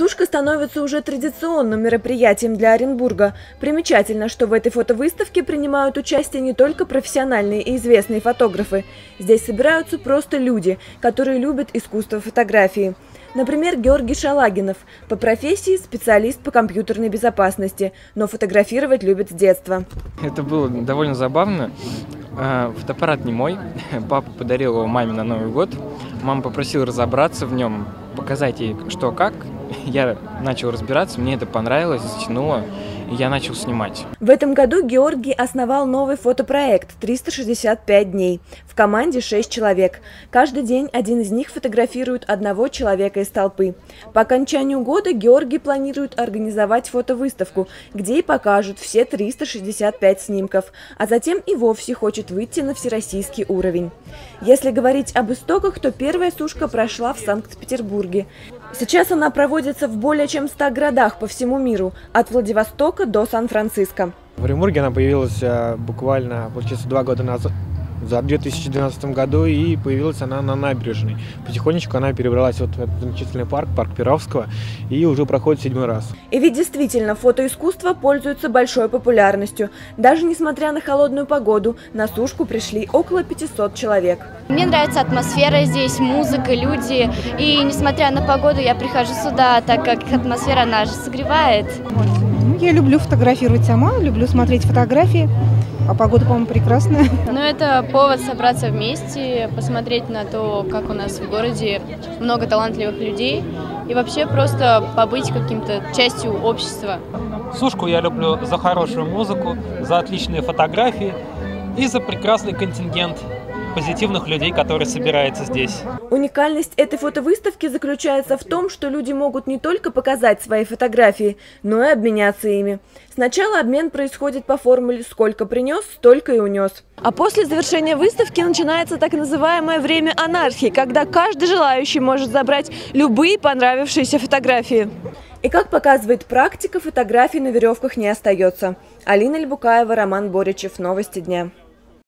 Сушка становится уже традиционным мероприятием для Оренбурга. Примечательно, что в этой фотовыставке принимают участие не только профессиональные и известные фотографы. Здесь собираются просто люди, которые любят искусство фотографии. Например, Георгий Шалагинов. По профессии специалист по компьютерной безопасности, но фотографировать любит с детства. Это было довольно забавно. А, фотоаппарат не мой. Папа подарил его маме на Новый год. Мама попросила разобраться в нем, показать ей что как. Я начал разбираться, мне это понравилось, затянуло я начал снимать. В этом году Георгий основал новый фотопроект «365 дней». В команде 6 человек. Каждый день один из них фотографирует одного человека из толпы. По окончанию года Георгий планирует организовать фотовыставку, где и покажут все 365 снимков, а затем и вовсе хочет выйти на всероссийский уровень. Если говорить об истоках, то первая сушка прошла в Санкт-Петербурге. Сейчас она проводится в более чем 100 городах по всему миру, от Владивостока до Сан-Франциско. В Оренбурге она появилась э, буквально, получается, два года назад, в 2012 году, и появилась она на набережной. Потихонечку она перебралась вот в этот замечательный парк, парк Перовского, и уже проходит седьмой раз. И ведь действительно, фотоискусство пользуется большой популярностью. Даже несмотря на холодную погоду, на сушку пришли около 500 человек. Мне нравится атмосфера здесь, музыка, люди. И несмотря на погоду, я прихожу сюда, так как атмосфера она же согревает. Я люблю фотографировать сама, люблю смотреть фотографии. А погода, по-моему, прекрасная. Ну, это повод собраться вместе, посмотреть на то, как у нас в городе много талантливых людей. И вообще просто побыть каким-то частью общества. Сушку я люблю за хорошую музыку, за отличные фотографии и за прекрасный контингент позитивных людей, которые собираются здесь. Уникальность этой фотовыставки заключается в том, что люди могут не только показать свои фотографии, но и обменяться ими. Сначала обмен происходит по формуле «сколько принес, столько и унес». А после завершения выставки начинается так называемое время анархии, когда каждый желающий может забрать любые понравившиеся фотографии. И как показывает практика, фотографий на веревках не остается. Алина Льбукаева, Роман Боричев. Новости дня.